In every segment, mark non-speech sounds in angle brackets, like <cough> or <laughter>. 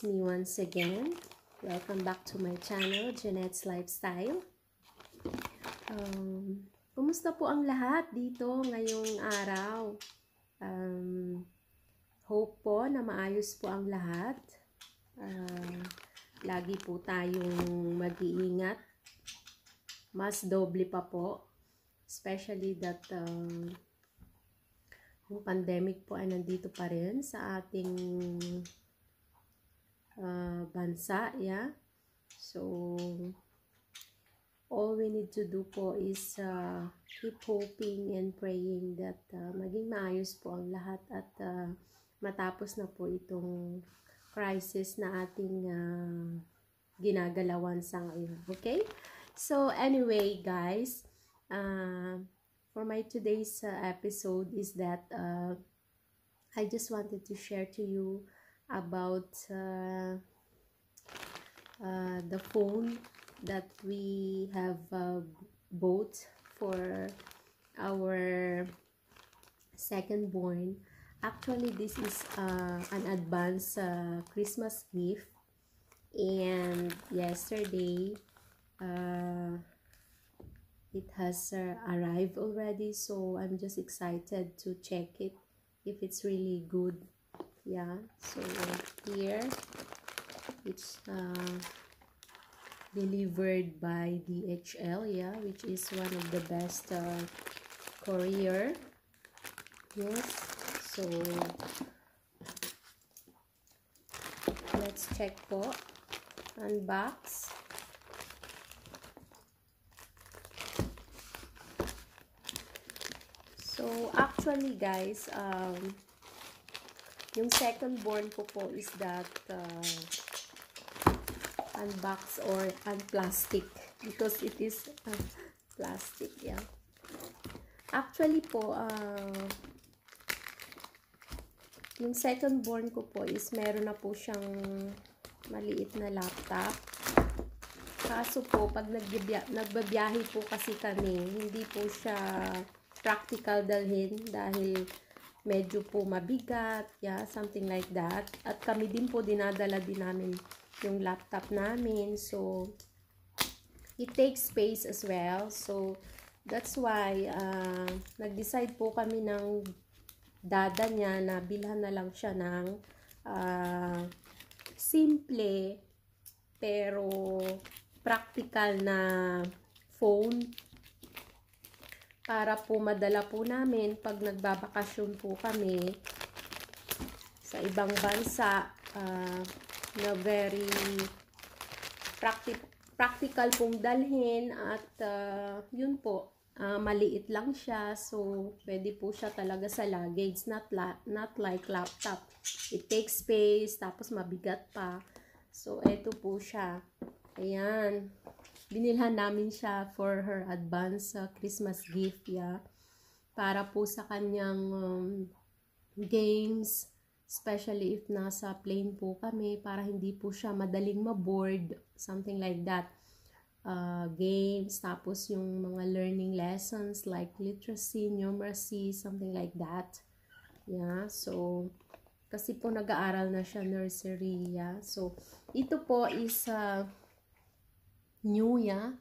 it's me once again. Welcome back to my channel, Jeanette's Lifestyle. Um, kumusta po ang lahat dito ngayong araw? Um, hope po na maayos po ang lahat. Uh, lagi po tayong mag-iingat. Mas doble pa po. Especially that um, yung pandemic po ay nandito pa rin sa ating uh, bansa, yeah. So, all we need to do po is uh, keep hoping and praying that uh, maging maayos po ang lahat at uh, matapos na po itong crisis na ating uh, ginagalawan sa ngayon. Okay? So, anyway, guys, uh, for my today's uh, episode is that uh, I just wanted to share to you about uh, uh, the phone that we have uh, bought for our second born. Actually, this is uh, an advance uh, Christmas gift. And yesterday, uh, it has uh, arrived already so i'm just excited to check it if it's really good yeah so here it's uh, delivered by DHL yeah which is one of the best uh, courier. Yes so let's check po unbox. So, actually guys, um, yung second born ko po is that uh, unbox or unplastic because it is uh, plastic, yeah. Actually po, uh, yung second born ko po is meron na po siyang maliit na laptop. Kaso po, pag nagbabiyahe po kasi kami, hindi po siya practical dalhin dahil medyo po mabigat, yeah, something like that. At kami din po dinadala din namin yung laptop namin. So, it takes space as well. So, that's why uh, nag-decide po kami ng dada niya na bilhan na lang siya ng uh, simple pero practical na phone para po madala po namin pag nagbabakasyon po kami sa ibang bansa uh, na very practi practical pong dalhin at uh, yun po uh, maliit lang siya. So pwede po siya talaga sa luggage not, la not like laptop. It takes space tapos mabigat pa. So eto po siya. Ayan binilhan namin siya for her advance uh, Christmas gift, yeah. Para po sa kanyang um, games, especially if nasa plane po kami, para hindi po siya madaling maboard, something like that. Uh, games, tapos yung mga learning lessons like literacy, numeracy, something like that. Yeah, so, kasi po nag-aaral na siya nursery, yeah. So, ito po is, uh, new ya,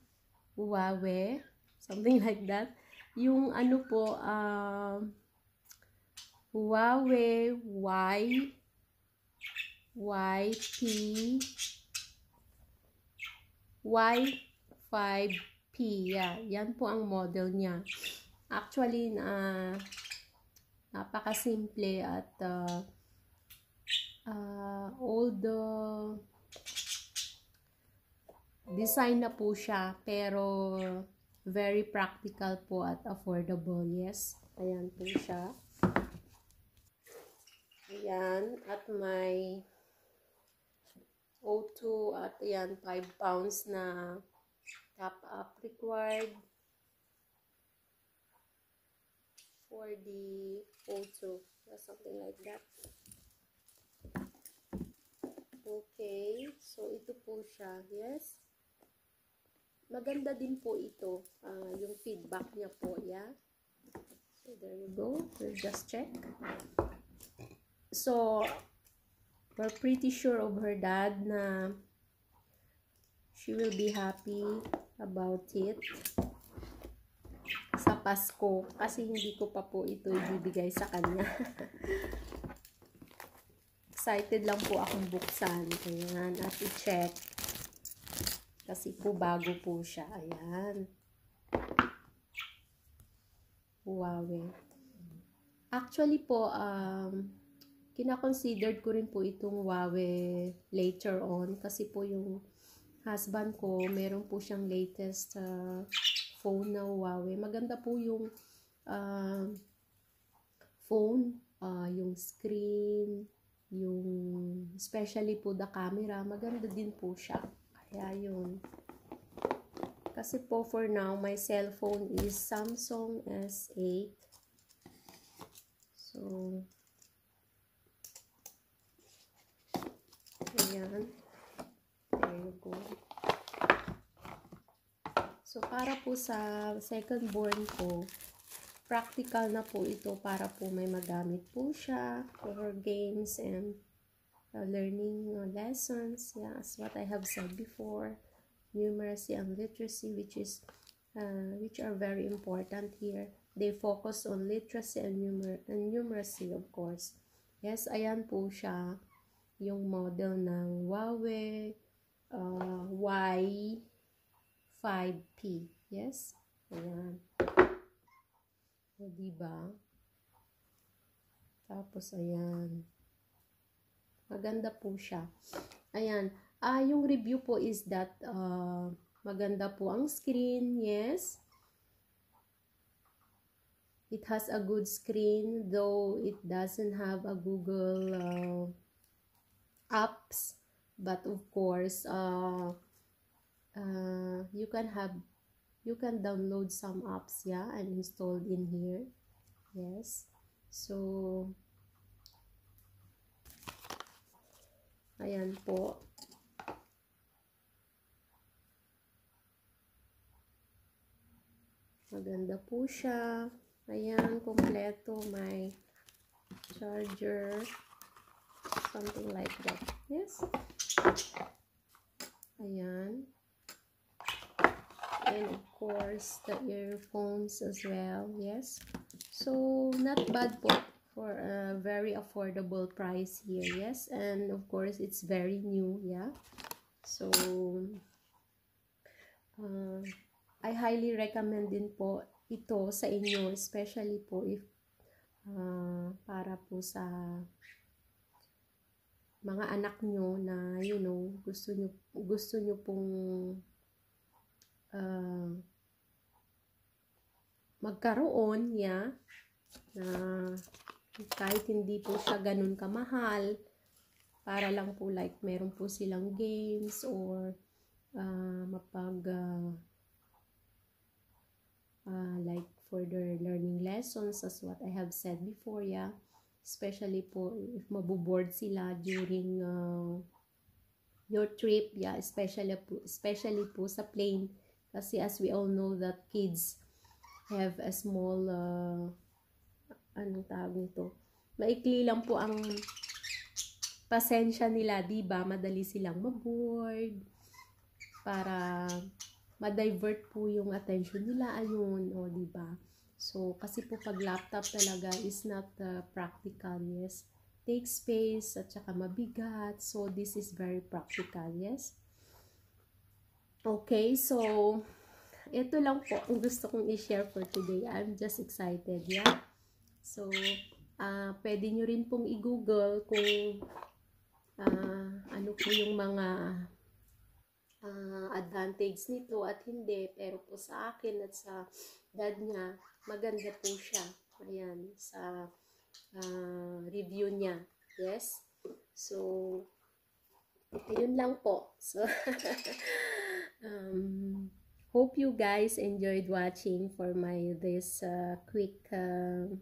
Huawei, something <laughs> like that. Yung ano po, uh, Huawei Y, YP, Y5P, yeah, yan po ang model niya. Actually, na uh, napaka-simple at uh, uh, all the design na po siya, pero very practical po at affordable. Yes, ayan po siya. Ayan, at may O2 at ayan, 5 pounds na top up required for the O2 or something like that. Okay, so ito po siya. Yes maganda din po ito, uh, yung feedback niya po, yeah. So, there you go. We'll just check. So, we're pretty sure of her dad na she will be happy about it sa Pasko kasi hindi ko pa po ito ibibigay sa kanya. <laughs> Excited lang po akong buksan. Ayan, at i-check. Kasi po bago po siya. Ayan. Huawei. Actually po, um, kina-considered ko rin po itong Huawei later on kasi po yung husband ko, meron po siyang latest uh, phone na Huawei. Maganda po yung uh, phone, uh, yung screen, yung especially po the camera, maganda din po siya. Kaya yun. Kasi po for now, my cellphone is Samsung S8. So, ayan. There you go. So, para po sa second born ko, practical na po ito para po may magamit po siya for games and uh, learning uh, lessons. Yeah, as what I have said before, numeracy and literacy, which is uh, which are very important here. They focus on literacy and, numer and numeracy, of course. Yes, ayan po siya, yung model ng Huawei uh, Y5P. Yes, ayan. O, diba? Tapos, ayan. Maganda po siya. Ayan. Ah, yung review po is that uh, maganda po ang screen. Yes. It has a good screen though it doesn't have a Google uh, apps. But of course, uh, uh, you can have you can download some apps yeah and installed in here yes so ayan po. Maganda po siya. Ayan kompleto may charger something like that. Yes. Ayan. And of course the earphones as well. Yes. So not bad po for a very affordable price here yes. And of course it's very new yeah. So uh, I highly recommend din po ito sa inyo especially po if uh, para po sa mga anak nyo na you know gusto nyo gusto nyo pong uh, magkaroon niya na kahit hindi po siya ganun kamahal para lang po like meron po silang games or uh, mapag uh, uh, like for their learning lessons as what I have said before yeah. Especially po if mabuboard sila during uh, your trip yeah. Especially po, especially po sa plane. Kasi as we all know that kids have a small, uh, anong tawag nito? Maikli lang po ang pasensya nila, di ba? Madali silang maboard para ma-divert po yung attention nila ayun, o di ba? So, kasi po pag laptop talaga is not uh, practical, yes. Take space at saka mabigat. So, this is very practical, yes. Okay, so, ito lang po ang gusto kong i-share for today. I'm just excited, yeah? So, uh, pwede nyo rin pong i-google kung uh, ano po yung mga uh, advantage nito at hindi. Pero po sa akin at sa dad niya, maganda po siya. Ayan, sa uh, review niya. Yes? So, ayun lang po. So, <laughs> um, hope you guys enjoyed watching for my this uh, quick uh,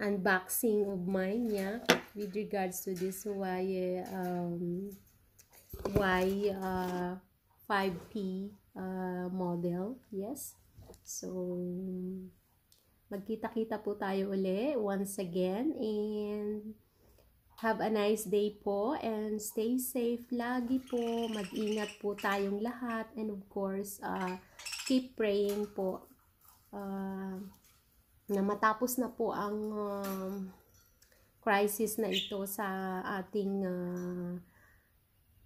unboxing of mine yeah with regards to this Y um, Y uh, 5P uh, model yes so magkita-kita po tayo uli once again and Have a nice day po and stay safe lagi po. Mag-ingat po tayong lahat and of course, uh, keep praying po uh, na matapos na po ang uh, crisis na ito sa ating uh,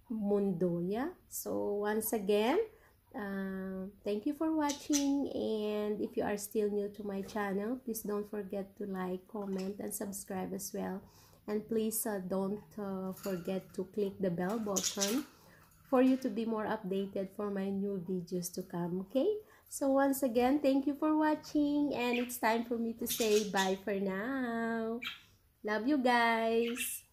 mundo. Yeah? So, once again, uh, thank you for watching and if you are still new to my channel, please don't forget to like, comment, and subscribe as well. And please uh, don't uh, forget to click the bell button for you to be more updated for my new videos to come, okay? So once again, thank you for watching and it's time for me to say bye for now. Love you guys!